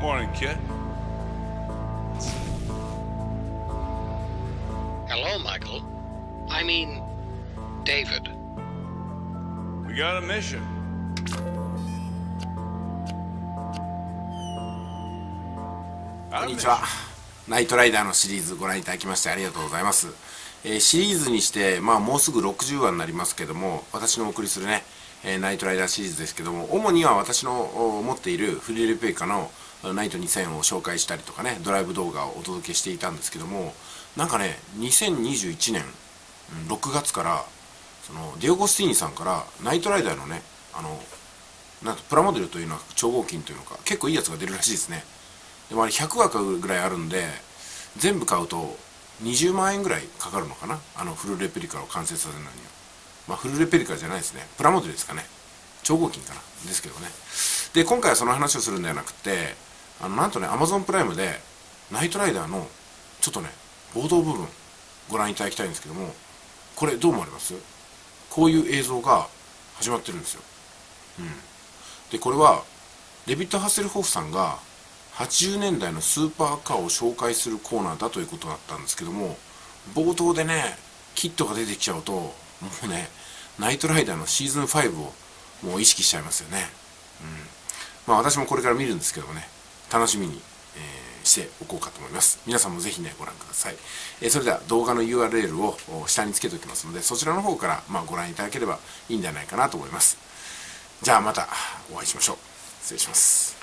Mika. Hello, Michael. I mean, David. We got a mission. こんにちは。ナイトライダーのシリーズご覧いただきましてありがとうございます。えーシリーズにして、まあもうすぐ60話になりますけども、私のお送りするね、えーナイトライダーシリーズですけども、主には私のお持っているフルレプリカのあナイト2000を紹介したりとかね、ドライブ動画をお届けしていたんですけども、なんかね、2021年6月から、そのデアゴスティーニさんからナイトライダーのね、あの、なんとプラモデルというのは超合金というのか結構いいやつが出るらしいですね。でもあれ100巻ぐらいあるんで全部買うと20万円ぐらいかかるのかなあのフルレプリカを完成させるのには。まあフルレプリカじゃないですね。プラモデルですかね。超合金かな。ですけどね。で今回はその話をするんではなくてあのなんとね Amazon プライムでナイトライダーのちょっとね冒頭部分ご覧いただきたいんですけどもこれどう思われます？こういう映像が始まってるんですよ。うん。でこれはデビッド・ハッセルホフさんが80年代のスーパーカーを紹介するコーナーだということだったんですけども冒頭でねキットが出てきちゃうともうねナイトライダーのシーズン5をもう意識しちゃいますよね。うん。まあ私もこれから見るんですけどもね。楽しみに、えーしておこうかと思います。皆さんもぜひねご覧ください、えーそれでは動画の URL を下につけておきますのでそちらの方から、まあ、ご覧いただければいいんじゃないかなと思います。じゃあまたお会いしましょう。失礼します。